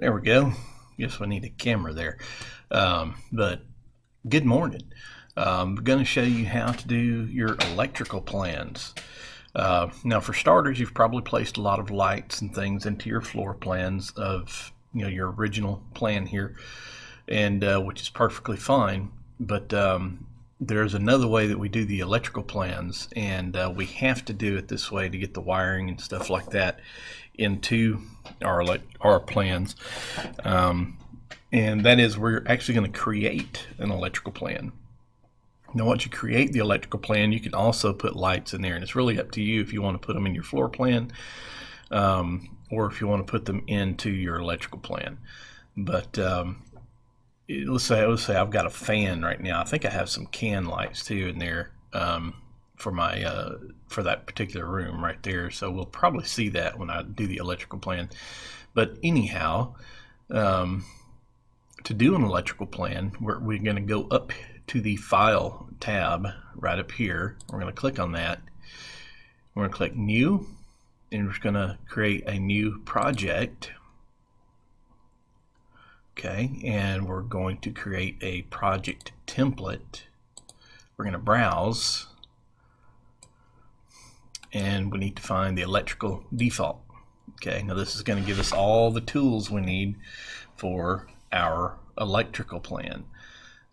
There we go. Guess we need a camera there. Um, but good morning. I'm going to show you how to do your electrical plans. Uh, now, for starters, you've probably placed a lot of lights and things into your floor plans of you know your original plan here, and uh, which is perfectly fine. But um, there's another way that we do the electrical plans, and uh, we have to do it this way to get the wiring and stuff like that into our our plans. Um, and that is we're actually going to create an electrical plan. Now, once you create the electrical plan, you can also put lights in there, and it's really up to you if you want to put them in your floor plan um, or if you want to put them into your electrical plan. But um, let's say let's say I've got a fan right now. I think I have some can lights too in there. Um, for my uh, for that particular room right there. So we'll probably see that when I do the electrical plan. But anyhow, um, to do an electrical plan, we're, we're going to go up to the File tab right up here. We're going to click on that. We're going to click New, and we're going to create a new project. Okay, and we're going to create a project template. We're going to browse and we need to find the electrical default. Okay, now this is going to give us all the tools we need for our electrical plan,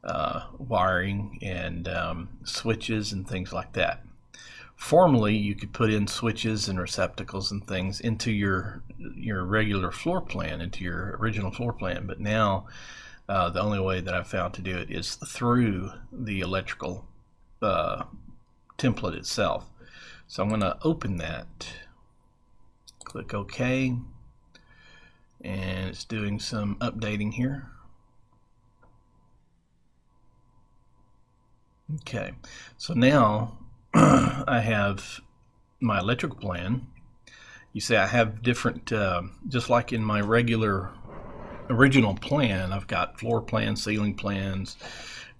uh, wiring and um, switches and things like that. Formerly, you could put in switches and receptacles and things into your your regular floor plan, into your original floor plan, but now uh, the only way that I've found to do it is through the electrical uh, template itself. So I'm going to open that. Click OK. And it's doing some updating here. Okay, so now I have my electrical plan. You see I have different, uh, just like in my regular original plan, I've got floor plans, ceiling plans.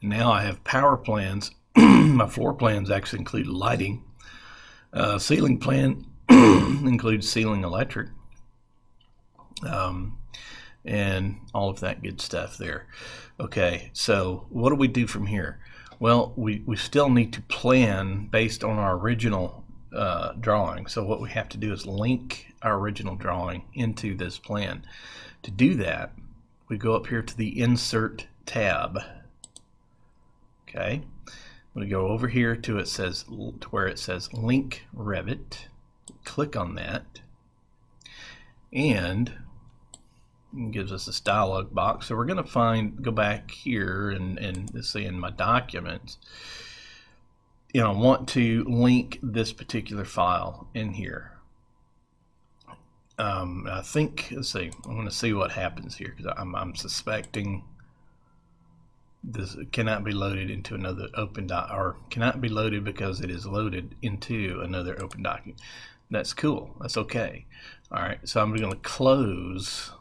Now I have power plans. my floor plans actually include lighting uh, ceiling plan includes ceiling electric um, and all of that good stuff there. Okay, so what do we do from here? Well, we, we still need to plan based on our original uh, drawing. So what we have to do is link our original drawing into this plan. To do that, we go up here to the Insert tab. Okay, I'm going to go over here to it says to where it says link Revit. Click on that, and gives us this dialog box. So we're going to find go back here and and see in my documents. You know, I want to link this particular file in here. Um, I think let's see. I'm going to see what happens here because I'm, I'm suspecting this cannot be loaded into another open doc or cannot be loaded because it is loaded into another open document. That's cool. That's okay. All right, so I'm going to close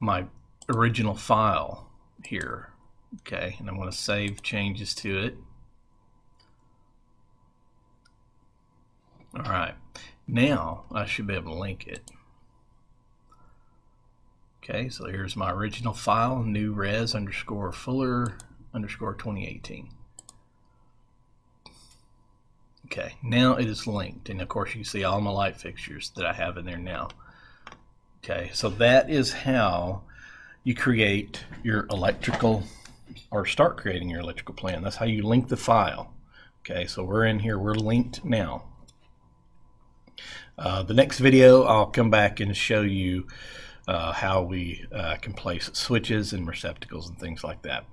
my original file here. Okay, and I'm going to save changes to it. All right, now I should be able to link it. Okay, so here's my original file, new res underscore fuller underscore 2018. Okay, now it is linked, and of course you can see all my light fixtures that I have in there now. Okay, so that is how you create your electrical, or start creating your electrical plan. That's how you link the file. Okay, so we're in here, we're linked now. Uh, the next video, I'll come back and show you uh, how we uh, can place switches and receptacles and things like that.